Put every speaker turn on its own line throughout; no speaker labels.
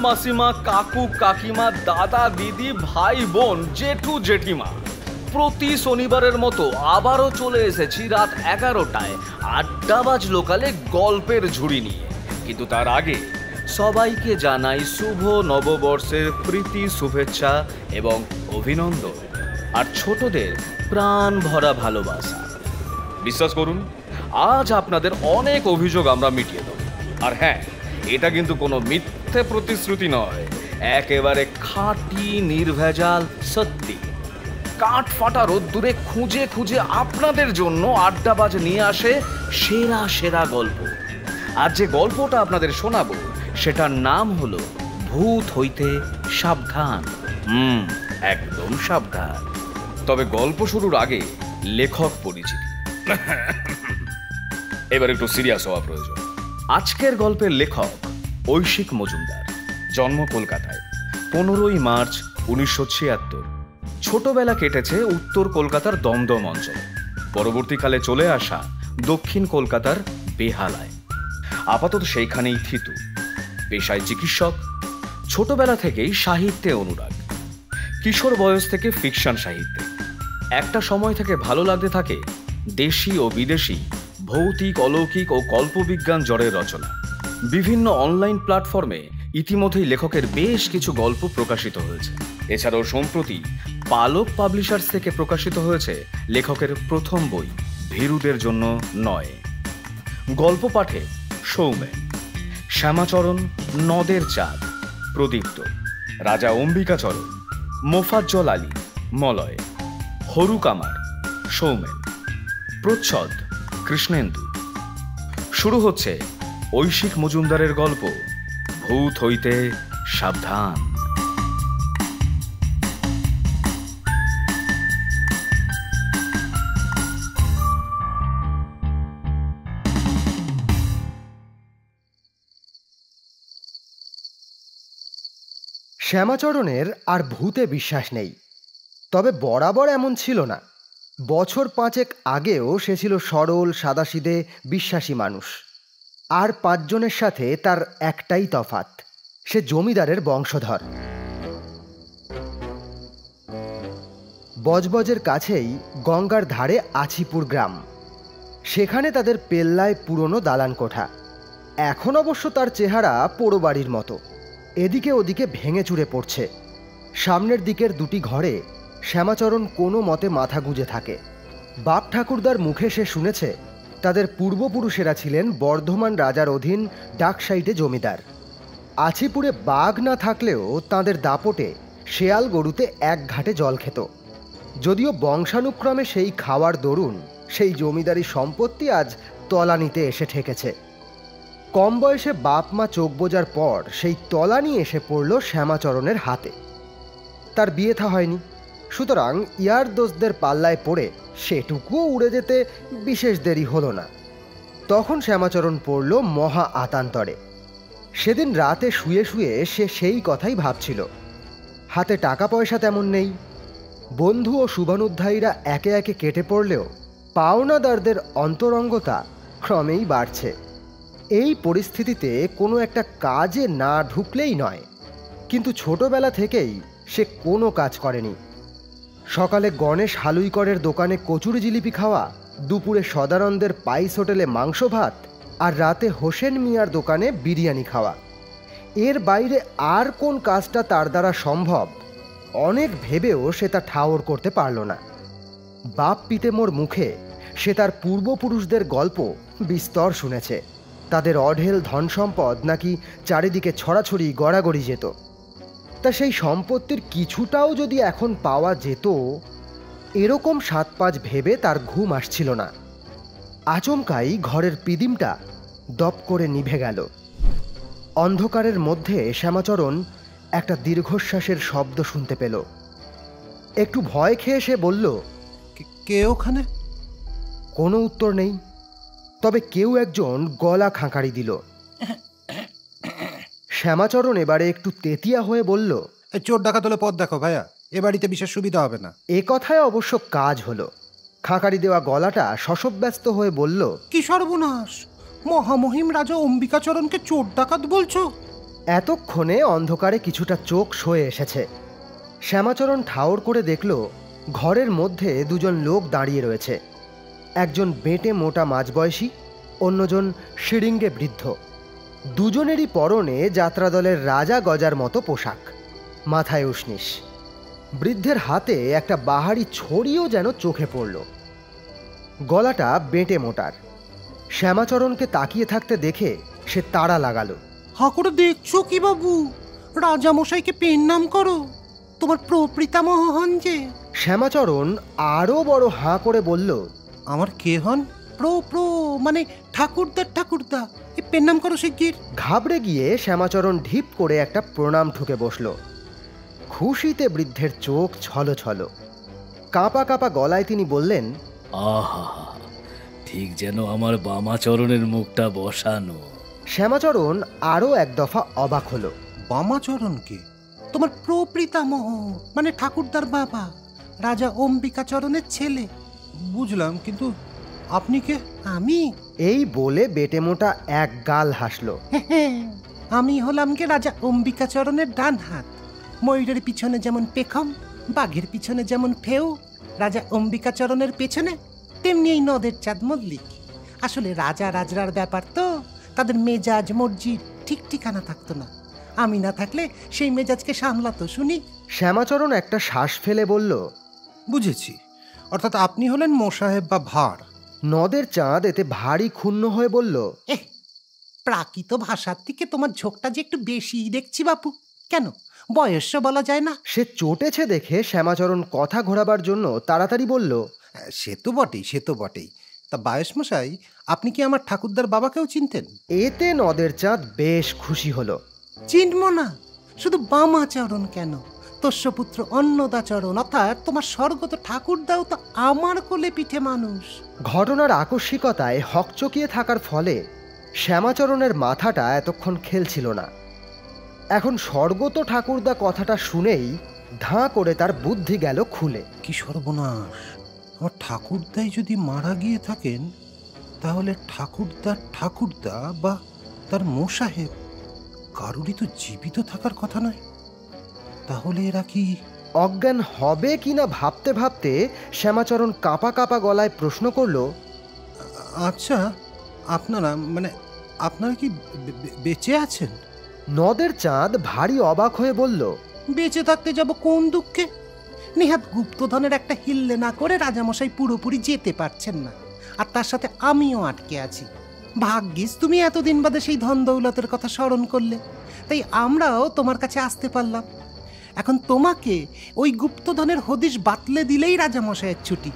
মেসো মাসিমা, কাকু, কাকিমা, দাদা, দিদি, ভাই, বোন, জেঠু, জেঠিমা। প্রতি শনিবারের মতো আবারও চলে এসেছি রাত এগারোটায় আড্ডাবাজ লোকালে গল্পের ঝুড়ি নিয়ে। কিন্তু তার আগে সবাইকে জানাই শুভ নববর্ষের প্রীতি, শুভেচ্ছা এবং অভিনন্দন। আর ছোটদের প্রাণ ভরা ভালোবাসা। বিশ্বাস করুন, আজ আপনাদের অনেক অভিযোগ আমরা মিটিয়ে দেব। আর হ্যাঁ এটা কিন্তু কোনো মিথ্যে প্রতিশ্রুতি নয়। একেবারে খাঁটি, নির্ভেজাল সত্যি। কাঠ ফাটা রোদ্দুরে খুঁজে খুঁজে আপনাদের জন্য আড্ডাবাজ নিয়ে আসে সেরা সেরা গল্প। আর যে গল্পটা আপনাদের শোনাবো, সেটার নাম হলো ভূত হইতে সাবধান। হুম, একদম সাবধান। তবে গল্প শুরুর আগে লেখক পরিচিতি। এবার একটু সিরিয়াস হওয়া প্রয়োজন। আজকের গল্পের লেখক ঐশিক মজুমদার, জন্ম কলকাতায়, পনেরোই মার্চ উনিশশো ছিয়াত্তর। ছোটবেলা কেটেছে উত্তর কলকাতার দমদম অঞ্চলে। পরবর্তীকালে চলে আসা দক্ষিণ কলকাতার বেহালায়। আপাতত সেইখানেই থিতু। পেশায় চিকিৎসক, ছোটবেলা থেকেই সাহিত্যে অনুরাগ। কিশোর বয়স থেকে ফিকশন সাহিত্যে। একটা সময় থেকে ভালো লাগতে থাকে দেশি ও বিদেশি ভৌতিক, অলৌকিক ও কল্পবিজ্ঞান জড়ের রচনা। বিভিন্ন অনলাইন প্ল্যাটফর্মে ইতিমধ্যেই লেখকের বেশ কিছু গল্প প্রকাশিত হয়েছে। এছাড়াও সম্প্রতি পালক পাবলিশার্স থেকে প্রকাশিত হয়েছে লেখকের প্রথম বই, ভীরুদের জন্য নয়। গল্প পাঠে সৌমেন শ্যামাচরণ, নদের চাঁদ, প্রদীপ্ত, রাজা অম্বিকাচরণ মোফাজ্জল আলী, মলয় হরু কামার সৌমেন প্রচ্ছদ, কৃষ্ণেন্দু। শুরু হচ্ছে ঐশিক মজুমদারের গল্প। ভূত হইতে সাবধান।
শ্যামাচরণের আর ভূতে বিশ্বাস নেই। তবে বরাবর এমন ছিল না। বছর পাঁচেক আগেও সে ছিল সরল সাদাসিদে বিশ্বাসী মানুষ। আর পাঁচজনের সাথে তার একটাই তফাত সে জমিদারের বংশধর। বজবজের কাছেই গঙ্গার ধারে আছিপুর গ্রাম। সেখানে তাদের পেল্লায় পুরনো দালান কোঠা। এখন অবশ্য তার চেহারা পোড়ো বাড়ির মতো। এদিকে ওদিকে ভেঙে চুরে পড়ছে। সামনের দিকের দুটি ঘরে শ্যামাচরণ কোনো মতে মাথা গুঁজে থাকে। বাপ ঠাকুরদার মুখে সে শুনেছে তাদের পূর্বপুরুষেরা ছিলেন বর্ধমান রাজার অধীন ডাকসাইটে জমিদার। আছিপুরে বাঘ না থাকলেও তাদের দাপটে শেয়াল গরুতে এক ঘাটে জল খেত। যদিও বংশানুক্রমে সেই খাওয়ার দরুন সেই জমিদারি সম্পত্তি আজ তলানিতে এসে ঠেকেছে। কম বয়সে বাপ মা চোখ বোজার পর সেই তলানি এসে পড়ল শ্যামাচরণের হাতে। তার বিয়ে থা হয়নি। সুতরাং ইয়ার দোষদের পাল্লায় পড়ে সেটুকুও উড়ে যেতে বিশেষ দেরি হলো না। তখন শ্যামাচরণ পড়ল মহা আতান্তরে। সেদিন রাতে শুয়ে শুয়ে সে সেই কথাই ভাবছিল। হাতে টাকা পয়সা তেমন নেই। বন্ধু ও শুভানুধ্যায়ীরা একে একে কেটে পড়লেও পাওনাদারদের অন্তরঙ্গতা ক্রমেই বাড়ছে। এই পরিস্থিতিতে কোনো একটা কাজে না ঢুকলেই নয়। কিন্তু ছোটবেলা থেকেই সে কোনো কাজ করেনি। সকালে গণেশ হালুইকরের দোকানে কচুরি জিলিপি খাওয়া, দুপুরে সদানন্দের পাইস হোটেলে মাংস ভাত আর রাতে হোসেন মিয়ার দোকানে বিরিয়ানি খাওয়া। এর বাইরে আর কোন কাজটা তার দ্বারা সম্ভব? অনেক ভেবেও সে তা ঠাওর করতে পারল না। বাপ পিতে মোর মুখে সে তার পূর্বপুরুষদের গল্প বিস্তর শুনেছে। তাদের অঢেল ধন সম্পদ নাকি চারিদিকে ছড়াছড়ি গড়াগড়ি যেত। তা সেই সম্পত্তির কিছুটাও যদি এখন পাওয়া যেত এরকম সাত পাঁচ ভেবে তার ঘুম আসছিল না। আচমকাই ঘরের পিদিমটা দপ করে নিভে গেল। অন্ধকারের মধ্যে শ্যামাচরণ একটা দীর্ঘশ্বাসের শব্দ শুনতে পেল। একটু ভয় খেয়ে সে বলল
কে- কে ওখানে?
কোনো উত্তর নেই। তবে কেউ একজন গলা খাঁকারি দিল। শ্যামাচরণ এবারে একটু তেতিয়া হয়ে বলল
চোর ডাকা তোলে পথ দেখো ভাইয়া এ বাড়িতে বিশেষ সুবিধা হবে না।
এ কথায় অবশ্য কাজ হলো। খাঁকারি দেওয়া গলাটা শশব্যস্ত হয়ে বলল
কি সর্বনাশ! মহামহিম রাজা অম্বিকাচরণকে চোর ডাকাত বলছো?
এতক্ষণে অন্ধকারে কিছুটা চোখ সয়ে এসেছে। শ্যামাচরণ ঠাওর করে দেখল ঘরের মধ্যে দুজন লোক দাঁড়িয়ে রয়েছে। একজন বেঁটে মোটা মাঝবয়সী অন্যজন শিরিঙ্গে বৃদ্ধ। দুজনেরই পরনে যাত্রাদলের রাজা গজার মতো পোশাক। মাথায় উষ্ণিস বৃদ্ধের হাতে একটা বাহারি ছড়িও যেন চোখে পড়ল। গলাটা বেঁটে মোটার। শ্যামাচরণকে তাকিয়ে থাকতে দেখে সে তাড়া লাগালো।
হা করে দেখছ কি বাবু? রাজা মশাইকে পেন নাম করো। তোমার প্রপিতামহ হন যে।
শ্যামাচরণ আরও বড় হাঁ করে বলল
আমার কে হন? প্রো প্রো মানে ঠাকুরদার ঠাকুরদা। এ পেন নাম করো শিগগির।
ঘাবড়ে গিয়ে শ্যামাচরণ ঢিপ করে একটা প্রণাম ঠুকে বসল। খুশিতে বৃদ্ধের চোখ ছলো ছলো। কাঁপা কাঁপা গলায় তিনি বললেন
আহা ঠিক যেন আমার বামাচরণের মুখটা বসানো।
শ্যামাচরণ আরও এক দফা অবাক হলো।
বামাচরণকে তোমার প্রপিতামহ মানে ঠাকুরদার বাবা রাজা অম্বিকাচরণের ছেলে। বুঝলাম কিন্তু আপনি কে? আমি?
এই বলে বেটে মোটা এক গাল হাসলো।
আমি হলাম কে রাজা অম্বিকাচরণের ডান হাত। ময়ূরের পিছনে যেমন পেখম বাঘের পিছনে যেমন ফেউ রাজা অম্বিকাচরণের পেছনে তেমনি এই নদের চাঁদ মল্লিক। আসলে রাজা রাজরার ব্যাপার তো তাদের মেজাজ মর্জি ঠিক ঠিকানা থাকতো না। আমি না থাকলে সেই মেজাজকে সামলাতো শুনি।
শ্যামাচরণ একটা শ্বাস ফেলে বলল
বুঝেছি। অর্থাৎ আপনি হলেন মোসাহেব বা ভাড়।
নদের চাঁদ এতে ভারী ক্ষুণ্ণ হয়ে বলল
প্রাকৃত ভাষার থেকে তোমার ঝোঁকটা যে একটু বেশিই দেখছি বাপু। কেন? বয়স্য বলা যায় না।
সে চটেছে দেখে শ্যামাচরণ কথা ঘোরাবার জন্য তাড়াতাড়ি বলল
সে তো বটেই সে তো বটেই। তা বায়স মশাই আপনি কি আমার ঠাকুরদার বাবাকেও চিনতেন?
এতে নদের চাঁদ বেশ খুশি হলো।
চিনব না শুধু বামাচরণ কেন? তস্যপুত্র অন্নদাচরণ অর্থাৎ তোমার স্বর্গত ঠাকুরদাও তো আমার কোলে পিঠে মানুষ।
ঘটনার আকস্মিকতায় হকচকিয়ে থাকার ফলে শ্যামাচরণের মাথাটা এতক্ষণ খেলছিল না। এখন স্বর্গত ঠাকুরদা কথাটা শুনেই ধাঁ করে তার বুদ্ধি গেল খুলে।
কি সর্বনাশ! আমার ঠাকুরদাই যদি মারা গিয়ে থাকেন তাহলে ঠাকুরদার ঠাকুরদা বা তার মোসাহেব কারুরই তো জীবিত থাকার কথা নয়। তাহলে এরা কি?
অজ্ঞান হবে কি না ভাবতে ভাবতে শ্যামাচরণ কাঁপা কাঁপা গলায় প্রশ্ন করল
আচ্ছা আপনারা মানে আপনারা কি বেঁচে আছেন?
নদের চাঁদ ভারী অবাক হয়ে বলল
বেঁচে থাকতে যাব কোন দুঃখে? নেহাত গুপ্তধনের একটা হিল্লে না করে রাজামশাই পুরোপুরি যেতে পারছেন না আর তার সাথে আমিও আটকে আছি। ভাগ্যিস তুমি এতদিন বাদে সেই ধন দৌলতের কথা স্মরণ করলে তাই আমরাও তোমার কাছে আসতে পারলাম। এখন তোমাকে ওই গুপ্তধনের হদিশ বাতলে দিলেই রাজামশাইয়ের ছুটি।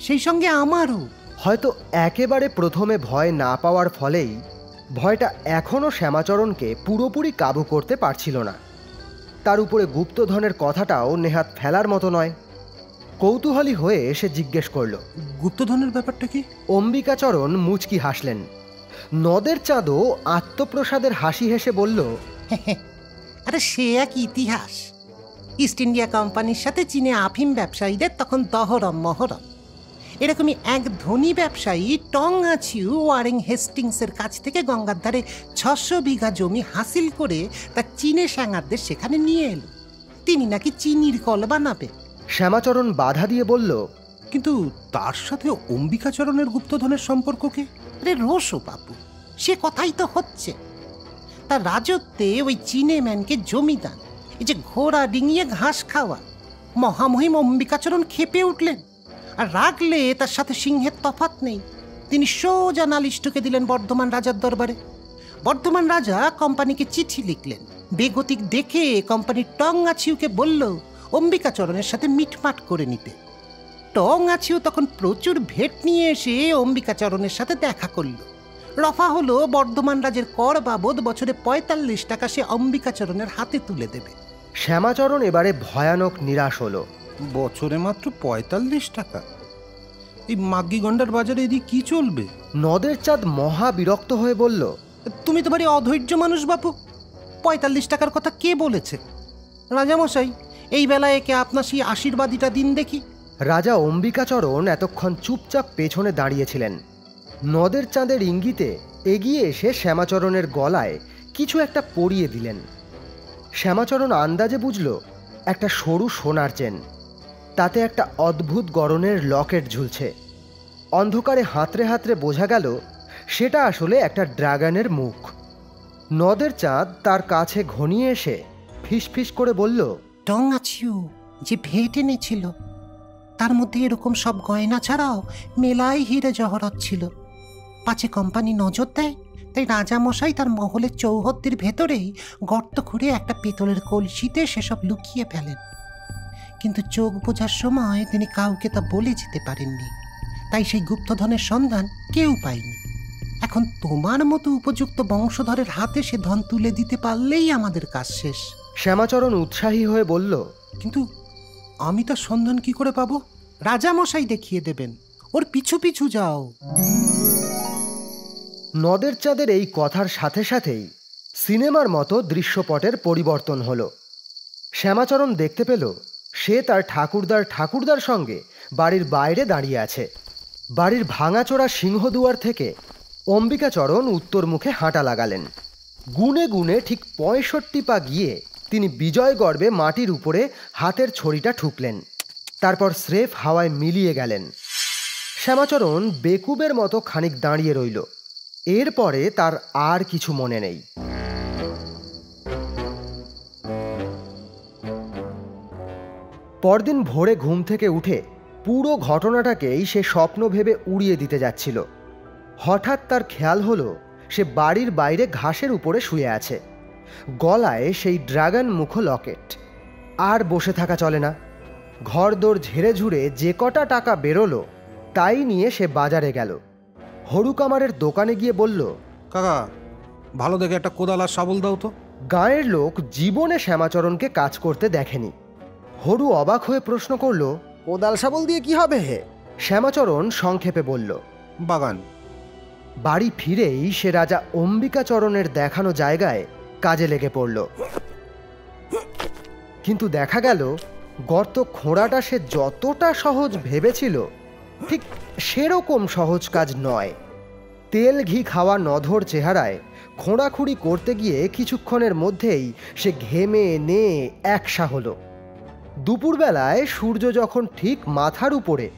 সেই সঙ্গে আমারও।
হয়তো একেবারে প্রথমে ভয় না পাওয়ার ফলেই ভয়টা এখনও শ্যামাচরণকে পুরোপুরি কাবু করতে পারছিল না। তার উপরে গুপ্তধনের কথাটাও নেহাত ফেলার মতো নয়। কৌতূহলী হয়ে সে জিজ্ঞেস করল
গুপ্তধনের ব্যাপারটা কি?
অম্বিকাচরণ মুচকি হাসলেন। নদের চাঁদও আত্মপ্রসাদের হাসি হেসে বলল
আরে সে এক ইতিহাস। ইস্ট ইন্ডিয়া কোম্পানির সাথে চীনে আফিম ব্যবসায়ীদের তখন দহরম মহরম। এরকমই এক ধনী ব্যবসায়ী টং আছিউ ওয়ারিং হেস্টিংসের কাছ থেকে গঙ্গার ধারে ছশো বিঘা জমি হাসিল করে তা চীনে স্যাঙারদের সেখানে নিয়ে এলো। তিনি নাকি চিনির কল বানাবে।
শ্যামাচরণ বাধা দিয়ে বলল
কিন্তু তার সাথে অম্বিকাচরণের গুপ্তধনের সম্পর্ক কি?
আরে রোসো বাবু সে কথাই তো হচ্ছে। তার রাজত্বে ওই চীনে ম্যানকে জমিদান এই যে ঘোড়া ডিঙিয়ে ঘাস খাওয়া। মহামহিম অম্বিকাচরণ খেপে উঠলেন আর রাগলে তার সাথে সিংহের তফাত নেই। তিনি সোজা নালিশ ঠুকে দিলেন বর্ধমান রাজার দরবারে। বর্ধমান রাজা কোম্পানিকে চিঠি লিখলেন। বেগতিক দেখে কোম্পানির টং আছিউকে বলল, অম্বিকাচরণের সাথে মিটমাট করে নিতে। টং আছিও তখন প্রচুর ভেট নিয়ে এসে অম্বিকাচরণের সাথে দেখা করল। রফা হলো বর্ধমান রাজের কর বাবদ বছরে পঁয়তাল্লিশ টাকা সে অম্বিকাচরণের হাতে তুলে দেবে।
শ্যামাচরণ এবারে ভয়ানক নিরাশ হলো।
বছরে মাত্র পঁয়তাল্লিশ টাকা। এই মাগ্গি গন্ডার বাজারে এদিক কি চলবে?
নদের চাঁদ মহা বিরক্ত হয়ে বলল
তুমি তো ভারী অধৈর্য মানুষ বাপু। পঁয়তাল্লিশ টাকার কথা কে বলেছে? রাজামশাই এই বেলায় একে আপনার সেই আশীর্বাদীটা দিন দেখি।
রাজা অম্বিকাচরণ এতক্ষণ চুপচাপ পেছনে দাঁড়িয়েছিলেন। নদের চাঁদের ইঙ্গিতে এগিয়ে এসে শ্যামাচরণের গলায় কিছু একটা পরিয়ে দিলেন। শ্যামাচরণ আন্দাজে বুঝল, একটা সরু সোনার চেন, তাতে একটা অদ্ভুত গড়নের লকেট ঝুলছে। অন্ধকারে হাতড়ে হাতড়ে বোঝা গেল, সেটা আসলে একটা ড্রাগনের মুখ। নদের চাঁদ তার কাছে ঘনিয়ে এসে ফিসফিস করে বলল
টঙ্গাছিউ যে ভেট এনেছিল। তার মধ্যে এরকম সব গয়না ছাড়াও মেলায় হিরে জহরত ছিল। পাছে কোম্পানি নজর দেয়? তাই রাজামশাই তার মহলের চৌহদ্দির ভেতরেই গর্ত খুঁড়ে একটা পিতলের কলসিতে সেসব লুকিয়ে ফেলেন। কিন্তু চোখ বোঝার সময় তিনি কাউকে তা বলে যেতে পারেননি। তাই সেই গুপ্তধনের সন্ধান কেউ পায়নি। এখন তোমার মতো উপযুক্ত বংশধরের হাতে সে ধন তুলে দিতে পারলেই আমাদের কাজ শেষ।
শ্যামাচরণ উৎসাহী হয়ে বলল
কিন্তু আমি তার সন্ধান কি করে পাবো?
রাজামশাই দেখিয়ে দেবেন। ওর পিছু পিছু যাও।
নদের চাঁদের এই কথার সাথে সাথেই সিনেমার মতো দৃশ্যপটের পরিবর্তন হলো। শ্যামাচরণ দেখতে পেল, সে তার ঠাকুরদার ঠাকুরদার সঙ্গে বাড়ির বাইরে দাঁড়িয়ে আছে। বাড়ির ভাঙাচোরা সিংহদুয়ার থেকে অম্বিকাচরণ উত্তর মুখে হাঁটা লাগালেন। গুনে গুনে ঠিক পঁয়ষট্টি পা গিয়ে তিনি বিজয় গর্বে মাটির উপরে হাতের ছড়িটা ঠুকলেন। তারপর স্রেফ হাওয়ায় মিলিয়ে গেলেন। শ্যামাচরণ বেকুবের মতো খানিক দাঁড়িয়ে রইল। এরপরে তার আর কিছু মনে নেই। পরদিন ভোরে ঘুম থেকে উঠে পুরো ঘটনাটাকেই সে স্বপ্ন ভেবে উড়িয়ে দিতে যাচ্ছিল। হঠাৎ তার খেয়াল হলো, সে বাড়ির বাইরে ঘাসের উপরে শুয়ে আছে। গলায় সেই ড্রাগন মুখ লকেট। আর বসে থাকা চলে না। ঘরদোর ঝেড়ে ঝুড়ে যে কটা টাকা বেরোলো, তাই নিয়ে সে বাজারে গেল। হরুকামারের দোকানে গিয়ে বলল
কাকা ভালো দেখে একটা কোদাল আর শাবল দাও তো।
গাঁয়ের লোক জীবনে শ্যামাচরণকে কাজ করতে দেখেনি। হরু অবাক হয়ে প্রশ্ন করল
কোদাল শাবল দিয়ে কি হবে হে?
শ্যামাচরণ সংক্ষেপে বলল
বাগান।
বাড়ি ফিরেই সে রাজা অম্বিকাচরণের দেখানো জায়গায় কাজে লেগে পড়ল। কিন্তু দেখা গেল গর্ত খোঁড়াটা সে যতটা সহজ ভেবেছিল ঠিক সেরকম সহজ কাজ নয়। তেল, ঘি, খাওয়া, নধর চেহারায় খোঁড়াখুড়ি করতে গিয়ে কিছুক্ষণের মধ্যেই সে ঘেমে, নে, একসা হলো। দুপুরবেলায় সূর্য যখন ঠিক মাথার উপরে,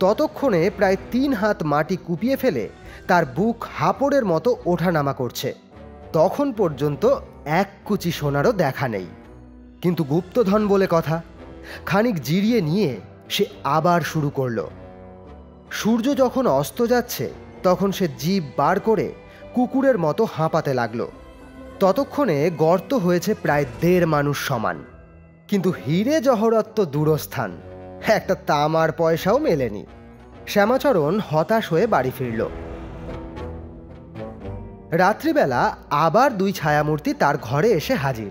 ততক্ষণে প্রায় তিন হাত মাটি কুপিয়ে ফেলে তার বুক হাপড়ের মতো ওঠানামা করছে। তখন পর্যন্ত এক কুচি সোনারও দেখা নেই। কিন্তু গুপ্তধন বলে কথা, খানিক জিরিয়ে নিয়ে সে আবার শুরু করল। সূর্য যখন অস্ত যাচ্ছে, তখন সে জীব বার করে কুকুরের মতো হাঁপাতে লাগল। ততক্ষণে গর্ত হয়েছে প্রায় দেড় মানুষ সমান। কিন্তু হিরে জহরত্ব দূরস্থান, একটা তামার পয়সাও মেলেনি। শ্যামাচরণ হতাশ হয়ে বাড়ি ফিরল। রাত্রিবেলা আবার দুই ছায়ামূর্তি তার ঘরে এসে হাজির।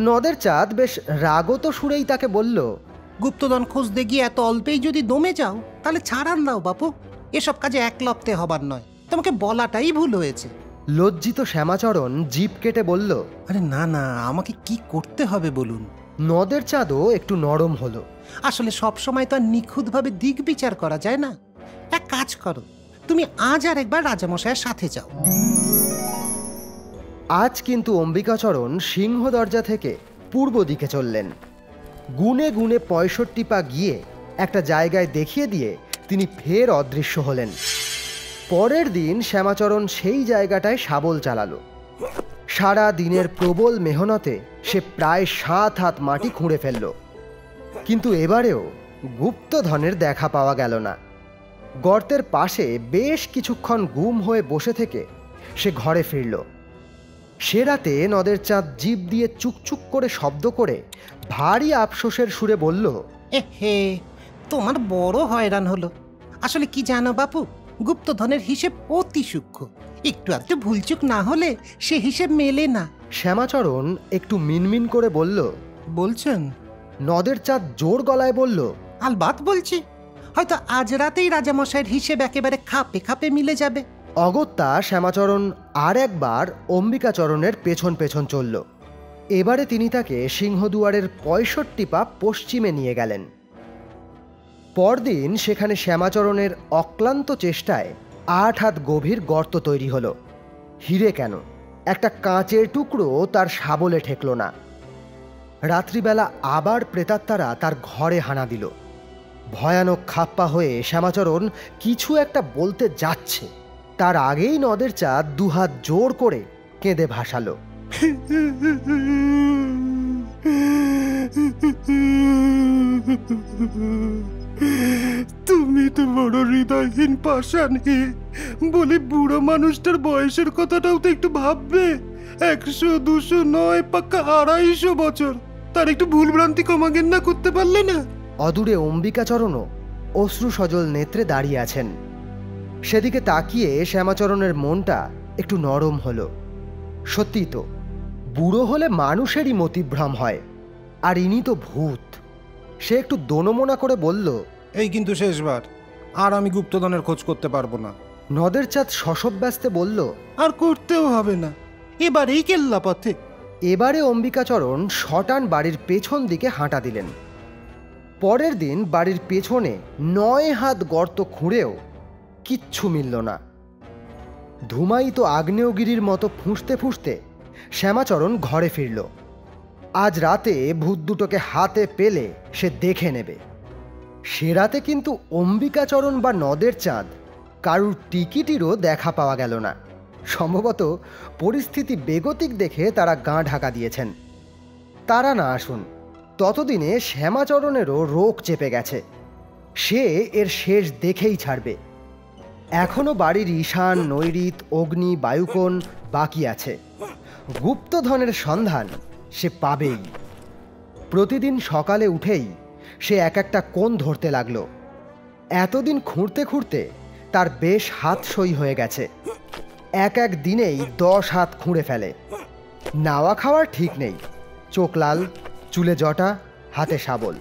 নদের চাঁদ বেশ রাগত সুরেই তাকে বলল
গুপ্তধন খুঁজতে গিয়ে এত অল্পেই যদি দমে যাও তাহলে ছাড়ান দাও বাপু। এসব কাজে একলপ্তে হবার নয়। তোমাকে বলাটাই ভুল হয়েছে।
লজ্জিত শ্যামাচরণ জিপ কেটে বলল
আরে না না আমাকে কি করতে হবে বলুন?
নদের চাঁদও একটু নরম হলো।
আসলে সব সময় তো আর নিখুঁতভাবে দিক বিচার করা যায় না। এক কাজ করো তুমি আজ আর একবার রাজামশাইয়ের সাথে যাও।
আজ কিন্তু অম্বিকাচরণ সিংহ দরজা থেকে পূর্ব দিকে চললেন। গুনে গুনে পঁয়ষট্টি পা গিয়ে একটা জায়গায় দেখিয়ে দিয়ে তিনি ফের অদৃশ্য হলেন। পরের দিন শ্যামাচরণ সেই জায়গাটায় শাবল চালালো। সারা দিনের প্রবল মেহনতে সে প্রায় সাত হাত মাটি খুঁড়ে ফেলল। কিন্তু এবারেও গুপ্তধনের দেখা পাওয়া গেল না। গর্তের পাশে বেশ কিছুক্ষণ গুম হয়ে বসে থেকে সে ঘরে ফিরল। সে রাতে নদের চাঁদ জীব দিয়ে চুকচুক করে শব্দ করে ভারী আফসোসের সুরে বলল
এ হে তোমার বড় হয়রান হলো। আসলে কি জানো বাপু গুপ্তধনের হিসেব অতি সূক্ষ্ম। একটু একটু ভুলচুক না হলে সে হিসেব মেলে না।
শ্যামাচরণ একটু মিনমিন করে বলল
বলছেন?
নদের চাঁদ জোর গলায় বলল
আলবাত বলছি। হয়তো আজ রাতেই রাজামশাইয়ের হিসেব একেবারে খাপে খাপে মিলে যাবে।
অগত্যা শ্যামাচরণ আর একবার অম্বিকাচরণের পেছন পেছন চলল। এবারে তিনি তাকে সিংহদুয়ারের পঁয়ষট্টি পা পশ্চিমে নিয়ে গেলেন। পরদিন সেখানে শ্যামাচরণের অক্লান্ত চেষ্টায় আট হাত গভীর গর্ত তৈরি হলো। হিরে কেন? একটা কাঁচের টুকরো তার শাবলে ঠেকল না। রাত্রিবেলা আবার প্রেতাত্মারা তার ঘরে হানা দিল। ভয়ানক খাপ্পা হয়ে শ্যামাচরণ কিছু একটা বলতে যাচ্ছে। তার আগেই নদের চাঁদ দুহাত জোর করে কেঁদে ভাসালো।
তুমি তো বড় হৃদয়হীন পাষাণ। হে বলি বুড়ো মানুষটার বয়সের কথাটাও তো একটু ভাববে। একশো, দুশো, নয়, পাক্কা আড়াইশো বছর। তার একটু ভুলভ্রান্তি কমাগেন না করতে পারলে না?
অদূরে অম্বিকাচরণও অশ্রু সজল নেত্রে দাঁড়িয়ে আছেন। সেদিকে তাকিয়ে শ্যামাচরণের মনটা একটু নরম হলো। সত্যি তো বুড়ো হলে মানুষেরই মতিভ্রম হয় আর ইনি তো ভূত। সে একটু দোনমোনা করে বলল
এই কিন্তু শেষবার আর আমি গুপ্তধনের খোঁজ করতে পারব না।
নদের চাঁদ শশব ব্যস্তে বলল
আর করতেও হবে না এবার এই কেল্লা পথে।
এবারে অম্বিকাচরণ শটান বাড়ির পেছন দিকে হাঁটা দিলেন। পরের দিন বাড়ির পেছনে নয় হাত গর্ত খুঁড়েও কিচ্ছু মিলল না। ধুমায়িত আগ্নেয়গিরির মতো ফুঁসতে ফুঁসতে শ্যামাচরণ ঘরে ফিরল। আজ রাতে ভূত দুটোকে হাতে পেলে সে দেখে নেবে। সে রাতে কিন্তু অম্বিকাচরণ বা নদের চাঁদ কারুর টিকিটিরও দেখা পাওয়া গেল না। সম্ভবত পরিস্থিতি বেগতিক দেখে তারা গা ঢাকা দিয়েছেন। তারা না আসুন, ততদিনে শ্যামাচরণেরও রোগ চেপে গেছে। সে এর শেষ দেখেই ছাড়বে। এখনও বাড়ির ঈশান নৈরিত অগ্নি, বায়ুকোণ বাকি আছে। গুপ্তধনের সন্ধান সে পাবেই। প্রতিদিন সকালে উঠেই সে এক একটা কোণ ধরতে লাগল। এতদিন খুঁড়তে খুঁড়তে তার বেশ হাত সই হয়ে গেছে। এক এক দিনেই দশ হাত খুঁড়ে ফেলে। নাওয়া খাওয়ার ঠিক নেই। চোখ লাল, চুলে জটা, হাতে শাবল।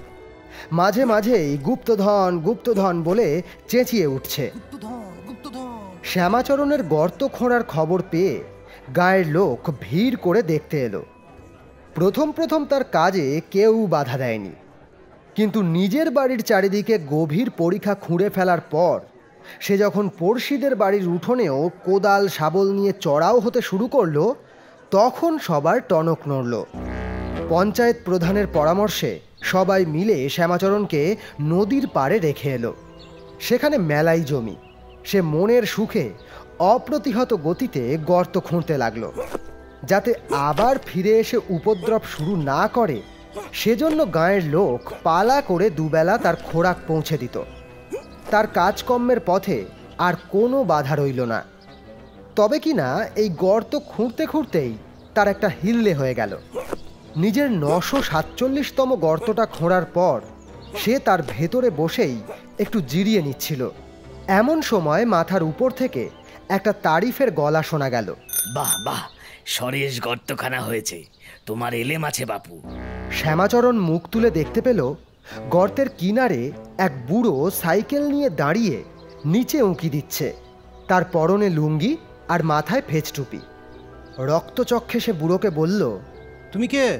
মাঝে মাঝেই গুপ্তধন গুপ্তধন বলে চেঁচিয়ে উঠছে। শ্যামাচরণের গর্ত খোঁড়ার খবর পেয়ে গায়ের লোক ভিড় করে দেখতে এলো। প্রথম প্রথম তার কাজে কেউ বাধা দেয়নি। কিন্তু নিজের বাড়ির চারিদিকে গভীর পরীক্ষা খুঁড়ে ফেলার পর সে যখন পড়শিদের বাড়ির উঠোনেও কোদাল, শাবল নিয়ে চড়াও হতে শুরু করল, তখন সবার টনক নড়ল। পঞ্চায়েত প্রধানের পরামর্শে সবাই মিলে শ্যামাচরণকে নদীর পাড়ে রেখে এলো। সেখানে মেলাই জমি। সে মনের সুখে অপ্রতিহত গতিতে গর্ত খুঁড়তে লাগল। যাতে আবার ফিরে এসে উপদ্রব শুরু না করে, সেজন্য গাঁয়ের লোক পালা করে দুবেলা তার খোরাক পৌঁছে দিত। তার কাজকর্মের পথে আর কোনো বাধা রইল না। তবে কি না, এই গর্ত খুঁড়তে খুঁড়তেই তার একটা হিল্লে হয়ে গেল। নিজের নশো সাতচল্লিশতম গর্তটা খোঁড়ার পর সে তার ভেতরে বসেই একটু জিরিয়ে নিচ্ছিল। এমন সময় মাথার উপর থেকে একটা তারিফের গলা শোনা গেল।
বাহ বাহ সরেশ গর্তখানা হয়েছে। তোমার এলেম আছে বাপু।
শ্যামাচরণ মুখ তুলে দেখতে পেল গর্তের কিনারে এক বুড়ো সাইকেল নিয়ে দাঁড়িয়ে নিচে উঁকি দিচ্ছে। তার পরনে লুঙ্গি আর মাথায় ফেচ টুপি রক্তচক্ষে সে বুড়োকে বলল
তুমি কে?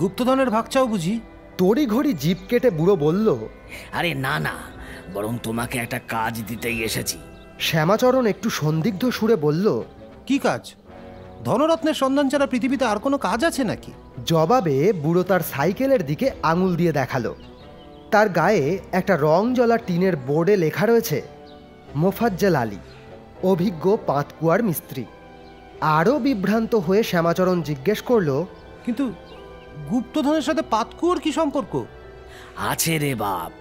গুপ্তধনের ভাগ চাও বুঝি?
তড়িঘড়ি জিপ কেটে বুড়ো বলল
আরে না না বরং তোমাকে একটা কাজ দিতেই এসেছি।
শ্যামাচরণ একটু সন্দিগ্ধ সুরে বলল
কি কাজ? ধনরত্নের সন্ধান ছাড়া পৃথিবীতে আর কোনো কাজ আছে নাকি?
জবাবে বুড়ো তার সাইকেলের দিকে আঙুল দিয়ে দেখাল। তার গায়ে একটা রং জ্বলা টিনের বোর্ডে লেখা রয়েছে মোফাজ্জল আলী অভিজ্ঞ পাতকুয়ার মিস্ত্রি। আরও বিভ্রান্ত হয়ে শ্যামাচরণ জিজ্ঞেস করল
কিন্তু গুপ্তধনের সাথে পাতকুয়োর কি সম্পর্ক?
আছে রে বাপ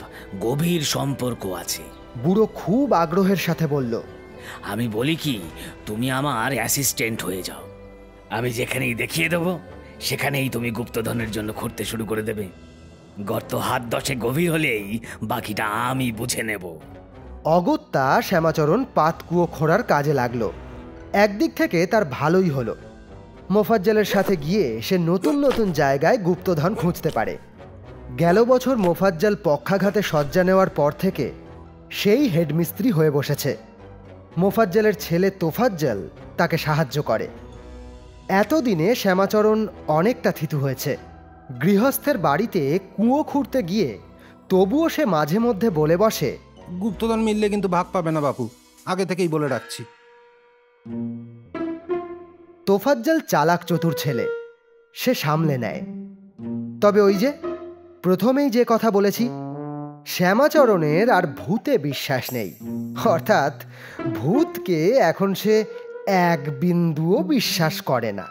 গভীর সম্পর্ক আছে।
বুড়ো খুব আগ্রহের সাথে বলল
আমি বলি কি তুমি আমার অ্যাসিস্ট্যান্ট হয়ে যাও। আমি যেখানেই দেখিয়ে দেবো সেখানেই তুমি গুপ্তধনের জন্য খুঁড়তে শুরু করে দেবে। গর্ত হাত দশে গভীর হলেই বাকিটা আমি বুঝে নেব।
অগত্যা শ্যামাচরণ পাতকুয়ো খোঁড়ার কাজে লাগল। একদিক থেকে তার ভালোই হলো। মোফাজ্জলের সাথে গিয়ে সে নতুন নতুন জায়গায় গুপ্তধন খুঁজতে পারে। গেল বছর মোফাজ্জল পক্ষাঘাতে শয্যা নেওয়ার পর থেকে সেই হেডমিস্ত্রি হয়ে বসেছে। মোফাজ্জলের ছেলে তোফাজ্জল তাকে সাহায্য করে। এতদিনে শ্যামাচরণ অনেকটা থিতু হয়েছে। গৃহস্থের বাড়িতে কুয়ো খুঁড়তে গিয়ে তবুও সে মাঝে মধ্যে বলে বসে
গুপ্তধন মিললে কিন্তু ভাগ পাবে না বাপু আগে থেকেই বলে রাখছি।
তোফাজ্জল চালাক চতুর ছেলে সে সামলে নেয়। তবে ওই যে প্রথমেই যে কথা বলেছি, শ্যামাচরণের আর ভূতে বিশ্বাস নেই। অর্থাৎ, ভূতকে এখন সে এক বিন্দুও বিশ্বাস করে না।